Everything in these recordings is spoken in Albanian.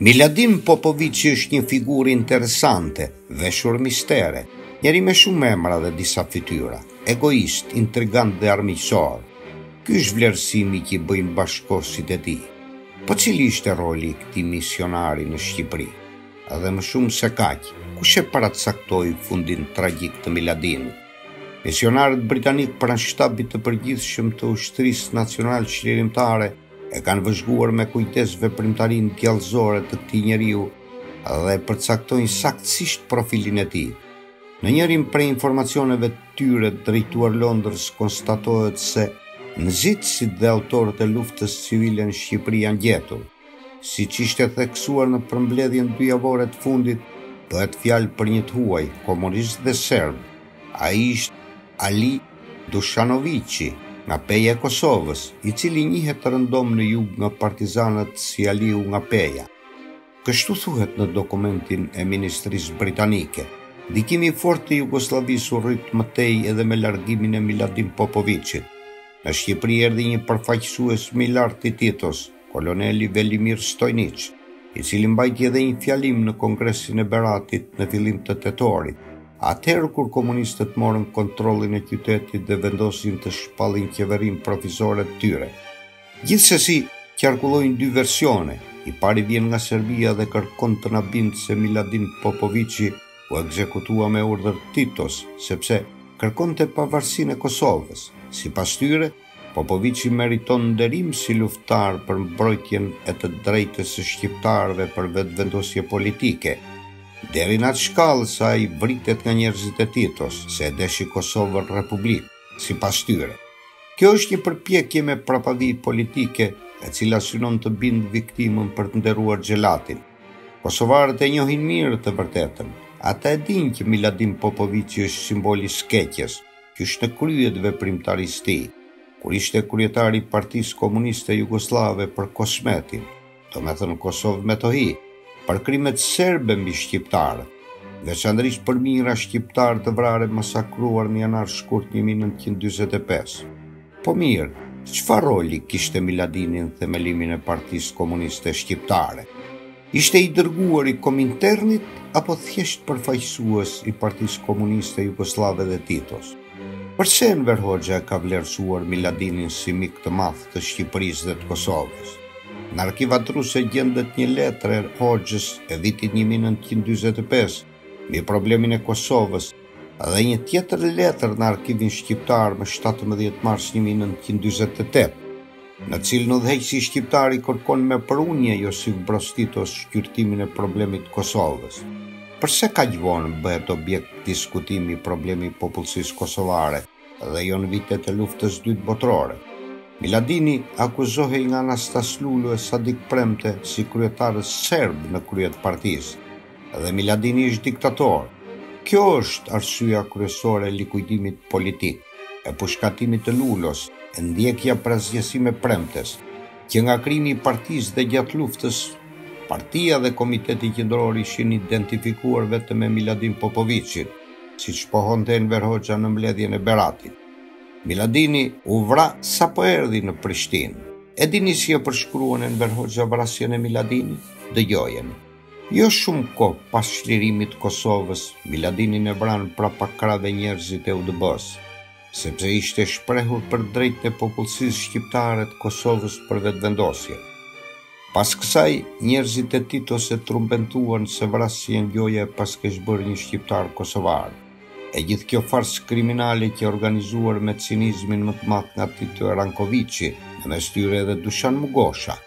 Miladin Popoviçi është një figurë interesante, veshur mistere, njeri me shumë emra dhe disa fytyra, egoist, intrigant dhe armiqësor. Ky është vlerësimi që i bëjnë bashkëkohësit e tij. Po cili ishte roli i këtij misionari në Shqipëri? Dhe më shumë se kaq, kush e paracaktoi fundin tragjik të Miladinit? Misionarët britanikë pranë shtabit të përgjithshëm të Ushtrisë Nacional Çlirimtare e kanë vëzhguar me kujdes veprimtarinë djallëzore të këtij njeriu dhe përcaktojnë saktësisht profilin e tij. Në njërin prej informacioneve të tyre drejtuar Londrës konstatohet se nxitësit dhe autorët e luftës civile në Shqipëri janë gjetur. Siç ishte theksuar në përmbledhjen dyjavore të fundit, bëhet fjalë për një të huaj komunist dhe serb. Ai ishte Ali Dushanoviçi, nga Peja e Kosovës, i cili njihet rëndom në jug nga partizanët si Aliu nga Peja. Kështu thuhet në dokumentin e Ministrisë Britanike. Ndikimi i fortë i Jugosllavisë u rrit më tej edhe me largimin e Miladin Popoviçit. Në Shqipëri erdhi një përfaqësues më i lartë i Titos, Koloneli Velimir Stojniç, i cili mbajti edhe një fjalim në Kongresin e Beratit në fillim të tetorit, atëherë kur komunistët morën kontrollin e qytetit dhe vendosin të shpallin qeverinë provizore të tyre. Gjithsesi, qarkullojnë dy versione, i pari vjen nga Serbia dhe kërkon të na bindë se Miladin Popoviçi u ekzekutua me urdhër të Titos, sepse kërkonte pavarësinë e Kosovës. Sipas tyre, Popoviçi meriton nderim si luftëtar për mbrojtjen e të drejtës së shqiptarëve për vetëvendosje politike. Deri n'atë shkallë se ai vritet nga njerëzit e Titos, se e deshi Kosovën republikë, sipas tyre. Kjo është një përpjekje me prapavijë politike, e cila synon të bindë viktimën për të nderuar xhelatin. Kosovarët e njohin mirë të vërtetën. Ata e dinë që Miladin Popoviçi është simbol i së keqes, qysh në krye të veprimtarisë së tij, kur ishte kryetar i Partisë Komuniste Jugosllave për Kosmetin, domethënë Kosovë Metohi, për krimet serbe mbi shqiptarë, veçanërisht për mijëra shqiptarë të vrarë e masakruar në janar-shkurt një mijë e nëntëqind e dyzet e pesë. Po mirë, çfarë roli kishte Miladini në themelimin e Partisë Komuniste Shqiptare? Ishte i dërguar i Kominternit apo thjesht përfaqësues i Partisë Komuniste Jugosllave dhe Titos? Përse Enver Hoxha ka vlerësuar Miladinin si mik të madh të Shqipërisë dhe të Kosovës? Në arkivat ruse gjendet një letër e Hoxhës e vitit 1945 mbi problemin e Kosovës dhe një tjetër letër në arkivin shqiptar më 17 mars 1948. në cilën udhëheqësi shqiptar i kërkon me përunje Josif Broz Titos shqyrtimin e problemit të Kosovës. Përse kaq vonë bëhet objekt diskutimi problemi i popullsisë kosovare dhe jo në vitet e Luftës së Dytë Botërore? Miladini akuzohej nga Anastas Lulu e Sadik Premte si kryetarë serbë në krye të partisë dhe Miladini është diktator. Kjo është arsyeja kryesore e likuidimit politik. e pushkatimit të Lulos, e ndjekja për asgjësim e Premtes, që nga krijimi i partisë dhe gjatë luftës, partia dhe Komiteti Qendror ishin identifikuar vetëm me Miladin Popoviçin, siç pohonte Enver Hoxha në mbledhjen e Beratit. Miladini u vra sapo erdhi në Prishtinë. E dini si e përshkruan Enver Hoxha vrasjen e Miladinit? Dëgjojeni. Jo shumë kohë pas çlirimit të Kosovës, Miladinin e vranë prapa krahëve njerëzit e UDB-së, sepse ishte shprehur për të drejtën e popullsisë shqiptare të Kosovës për vetëvendosje. Pas kësaj, njerëzit e Titos e trumbentuan se vrasjen gjoja e paskesh bërë një shqiptar kosovar. E gjithë kjo farsë kriminale qe organizuar me cinizmin më të madh nga Tito e Rankoviçi, në mes tyre edhe Dushan Mugosha,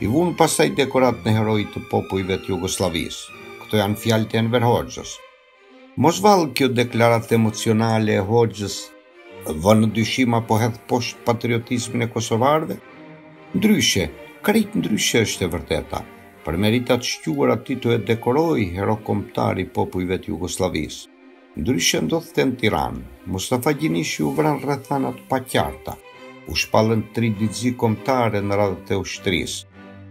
I vunë pastaj dekoratën e heroit të popujve të Jugosllavisë. Këto janë fjalë të Enver Hoxhës. Mos vallë kjo deklaratë emocionale e Hoxhës vë në dyshim apo hedh poshtë patriotizmin e kosovarëve? Ndryshe, krejt ndryshe është e vërteta. Për merita të shquara Tito e dekoroi hero kombëtar i popujve të Jugosllavisë. Ndryshe ndodhte në Tiranë. Mustafa Gjinishi u vra në rrethana të paqarta. U shpallën tri ditë zi kombëtare në radhët e ushtrisë.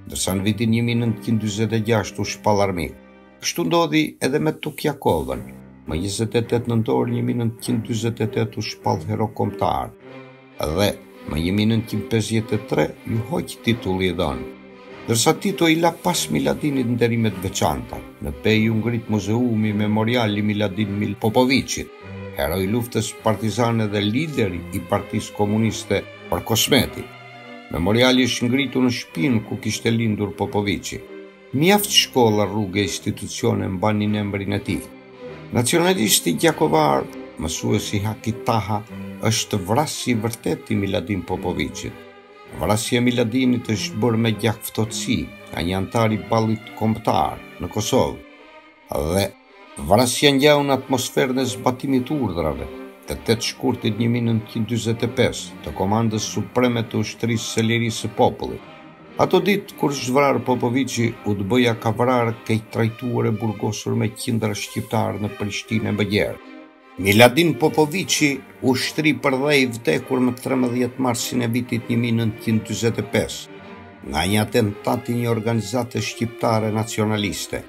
Ndërsa në vitin një mijë e nëntëqind e dyzet e gjashtë u shpall armik. Kështu ndodhi edhe me Tuk Jakovën. Më njëzet e tetë nëntor një mijë e nëntëqind e dyzet e tetë u shpall hero kombëtar. Dhe, më 1953, iu hoq titulli i dhënë. Ndërsa Tito i la pas Miladinit nderime të veçanta, në Pejë u ngrit muzeumi memorial i Miladin Mil Popoviçit, heroi i luftës partizane dhe lideri i Partisë Komuniste për Kosmetin. Memoriali është ngritur në shtëpinë ku kishte lindur Popoviçi. Mjaft shkolla rrugë e institucione mbanin emrin e tij. Nacionalisti gjakovar, mësuesi Haki Taha, është vrasësi i vërtetë i Miladin Popoviqit. Vrasja e Miladinit është bërë me gjakftohtësi nga një anëtar i Ballit Kombëtar në Kosovë dhe Vrasja ngjau në atmosferën e zbatimit të urdhrave të tetë shkurtit një mijë e nëntëqind e dyzet e pesë të Komandës Supreme të Ushtrisë së Lirisë së Popullit. Ato ditë, kur është vrarë Popoviçi, UDB-ja ka vrarë, keqtrajtuar e burgosur me qindra shqiptarë në Prishtinë e më gjerë. Miladin Popoviqi u shtri përdhe i vdekur më trembëdhjetë marsin e vitit një mijë e nëntëqind e dyzet e pesë nga një atentat i një organizate shqiptare nacionaliste.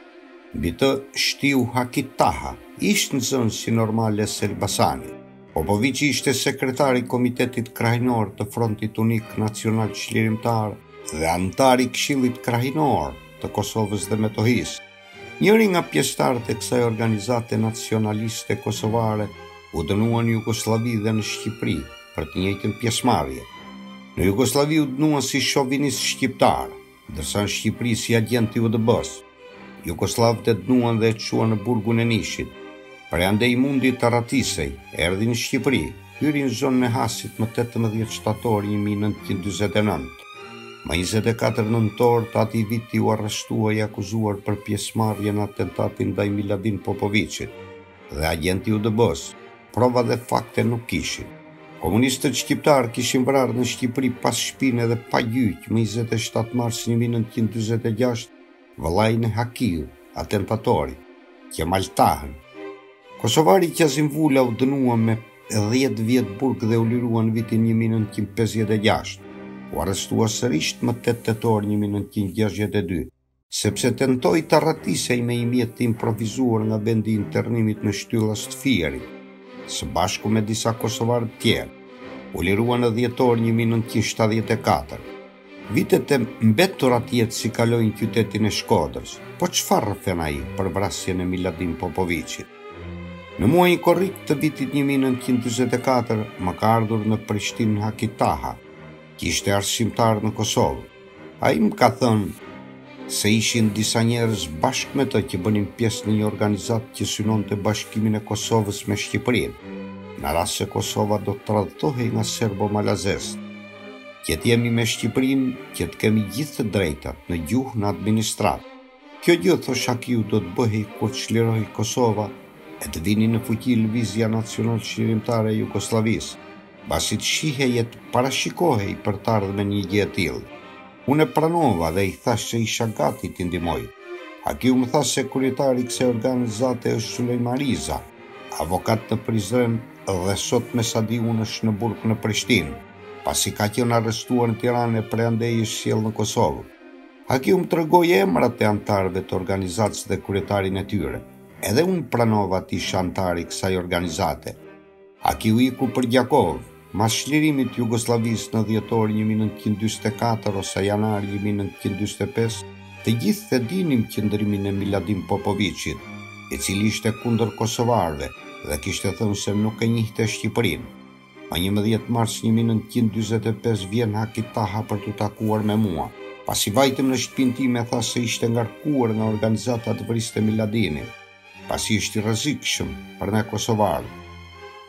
Mbi të shtiu Haki Taha, ish-nxënës i Normales së Elbasanit. Popoviqi ishte sekretar i Komitetit Krahinor të Frontit Unik Nacional Çlirimtar dhe anëtar i Këshillit Krahinor të Kosovës dhe Metohisë. Njëri nga pjesëtarët e kësaj organizate nacionaliste kosovare u dënua në Jugosllavi dhe në Shqipëri për të njëjtën pjesëmarrje. Në Jugosllavi u dënua si shovinist shqiptar, ndërsa në Shqipëri si agjent i UDB-së. Jugosllavët e dënuan dhe e çuan në burgun e Nishit. Prej andej mundi të arratisej, erdhi në Shqipëri, hyri në zonën e Hasit më tetëmbëdhjetë shtator një mijë e nëntëqind e dyzet e nëntë. Më njëzet e katër nëntor të atij viti u arrestua i akuzuar për pjesëmarrje në atentatin ndaj Miladin Popoviqit dhe agjent i UDB-së. Prova dhe fakte nuk kishin. Komunistët shqiptarë kishin vrarë në Shqipëri pas shpine dhe pa gjyq më njëzet e shtatë mars një mijë e nëntëqind e dyzet e gjashtë vëllain e Hakiut, atentatorit, Qemal Tahën. Kosovari Qazim Vula u dënua me dhjetë vjet burg dhe u lirua në vitin një mijë e nëntëqind e pesëdhjetë e gjashtë. U arrestua sërisht më tetë tetor një mijë e nëntëqind e gjashtëdhjetë e dy, sepse tentoi të arratisej me një mjet të improvizuar nga vendi i internimit në Shtyllas të Fierit, së bashku me disa kosovarë të tjerë. U lirua në dhjetor një mijë e nëntëqind e shtatëdhjetë e katër. Vitet e mbetura të jetës i kaloi në qytetin e Shkodrës, po çfarë rrëfen ai për vrasjen e Miladin Popoviqit? Në muajin korrik të vitit 1924 më ka ardhur në Prishtinë Haki Taha, që ishte arsimtar në Kosovë. Ai më ka thënë se ishin disa njerëz bashkë me të që bënin pjesë në një organizatë që synonte bashkimin e Kosovës me Shqipërinë, në rast se Kosova do të tradhtohej nga serbo-malazezët. Që të jemi me Shqipërinë, që të kemi gjithë të drejtat, në gjuhë, në administratë. Kjo gjë, thosh Hakiu, do të bëhej kur të çlirohej Kosova e të vinte në fuqi Lëvizja Nacional Çlirimtare e Jugosllavisë, mbasi të shihej e të parashikohej për të ardhme një gjë e tillë. Unë e pranova dhe i thashë se isha gati të ndihmoj. Hakiu më tha se kryetari i kësaj organizate është Sulejman Riza. Avokat në Prizren dhe sot me sa di unë është në burg në Prishtinë, pasi ka qenë arrestuar në Tiranë e prej andej është sjellë në Kosovë. Hakiu më tregoi emrat e anëtarëve të organizatës dhe kryetarin e tyre. Edhe unë pranova të isha anëtar i kësaj organizate. Hakiu iku për Gjakovë, Mas çlirimit të Jugosllavisë në dhjetor një mijë e nëntëqind e dyzet e katër ose janar një mijë e nëntëqind e dyzet e pesë, të gjithë e dinim qëndrimin e Miladin Popoviçit, i cili ishte kundër kosovarëve dhe kishte thënë se nuk e njihte Shqipërinë. Më njëmbëdhjetë mars një mijë e nëntëqind e dyzet e pesë vjen Haki Taha për t'u takuar me mua. Pasi vajtëm në shpinë time tha se ishte ngarkuar nga organizata të vriste Miladinin. pasi është i rrezikshëm për ne kosovarët.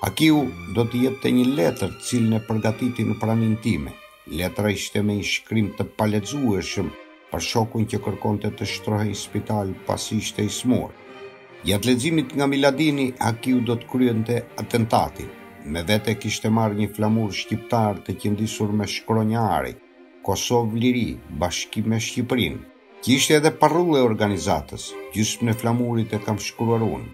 Hakiu do t'i jepte një letër të cilën e përgatiti në praninë time. Letra ishte me një shkrim të palexueshëm për shokun që kërkonte të shtrohej në spital pasi ishte i smur. Gjatë leximit nga Miladini, Hakiu do të kryente atentatin. Me vete kishte marrë një flamur shqiptar të qëndisur me shkronja ari, Kosovë Liri, bashkim me Shqipërinë. që ishte edhe parullë e organizatës, gjysmën e flamurit e kam shkruar unë,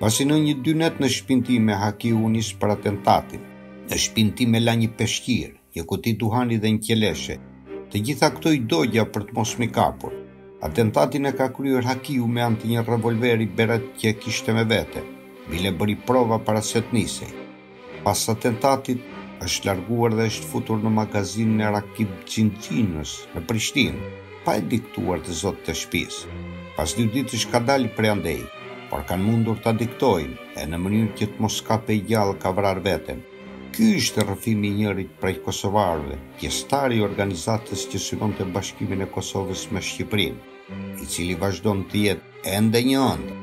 pasi ndenji dy net në shpinë time Hakiu u nis për atentatin. Në shpinë time la një peshqir, një kuti duhani dhe një qeleshe. Të gjitha këto i dogja për të mos m'i kapur. Atentatin e ka kryer Hakiu me anë të një revolveri Beretë që e kishte me vete. Bile bëri prova para se të nisej. Pas atentatit, është larguar dhe është futur në magazinën e Rakip Xhinxhinës në Prishtinë, pa e diktuar të zotët e shpisë. Pas dy ditësh ka dalë prej andej, por kanë mundur ta diktojnë e në mënyrë që të mos kapej gjallë ka vrarë veten. Ky ishte rrëfimi i njërit prej kosovarëve, pjesëtar i organizatës që synonte bashkimin e Kosovës me Shqipërinë, i cili vazhdon të jetë ende një ëndërr.